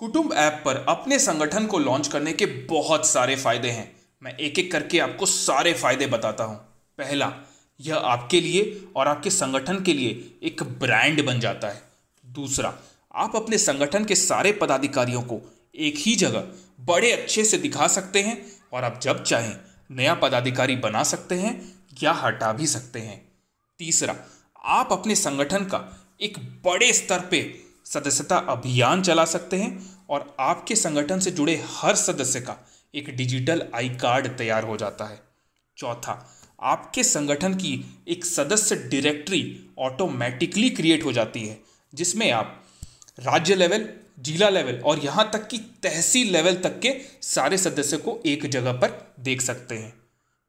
कुटुंब ऐप पर अपने संगठन को लॉन्च करने के बहुत सारे फ़ायदे हैं। मैं एक एक करके आपको सारे फ़ायदे बताता हूँ। पहला, यह आपके लिए और आपके संगठन के लिए एक ब्रांड बन जाता है। दूसरा, आप अपने संगठन के सारे पदाधिकारियों को एक ही जगह बड़े अच्छे से दिखा सकते हैं और आप जब चाहें नया पदाधिकारी बना सकते हैं या हटा भी सकते हैं। तीसरा, आप अपने संगठन का एक बड़े स्तर पे सदस्यता अभियान चला सकते हैं और आपके संगठन से जुड़े हर सदस्य का एक डिजिटल आई कार्ड तैयार हो जाता है। चौथा, आपके संगठन की एक सदस्य डायरेक्टरी ऑटोमेटिकली क्रिएट हो जाती है, जिसमें आप राज्य लेवल, जिला लेवल और यहाँ तक कि तहसील लेवल तक के सारे सदस्य को एक जगह पर देख सकते हैं।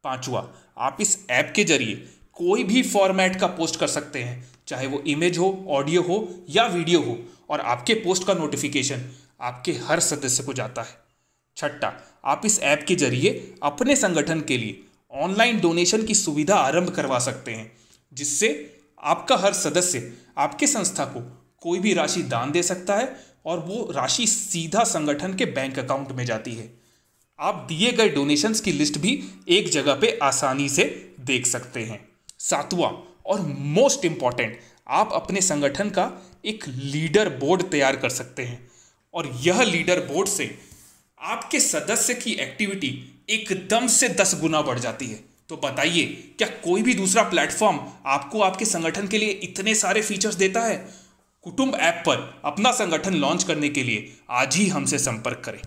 पांचवा, आप इस ऐप के ज़रिए कोई भी फॉर्मेट का पोस्ट कर सकते हैं चाहे वो इमेज हो ऑडियो हो या वीडियो हो, और आपके पोस्ट का नोटिफिकेशन आपके हर सदस्य को जाता है। छठा, आप इस ऐप के ज़रिए अपने संगठन के लिए ऑनलाइन डोनेशन की सुविधा आरंभ करवा सकते हैं, जिससे आपका हर सदस्य आपके संस्था को कोई भी राशि दान दे सकता है और वो राशि सीधा संगठन के बैंक अकाउंट में जाती है। आप दिए गए डोनेशंस की लिस्ट भी एक जगह पे आसानी से देख सकते हैं। सातवां और मोस्ट इंपॉर्टेंट आप अपने संगठन का एक लीडर बोर्ड तैयार कर सकते हैं। और यह लीडर बोर्ड से आपके सदस्य की एक्टिविटी एकदम से दस गुना बढ़ जाती है। तो बताइए, क्या कोई भी दूसरा प्लेटफॉर्म आपको आपके संगठन के लिए इतने सारे फीचर्स देता है? कुटुंब ऐप पर अपना संगठन लॉन्च करने के लिए आज ही हमसे संपर्क करें।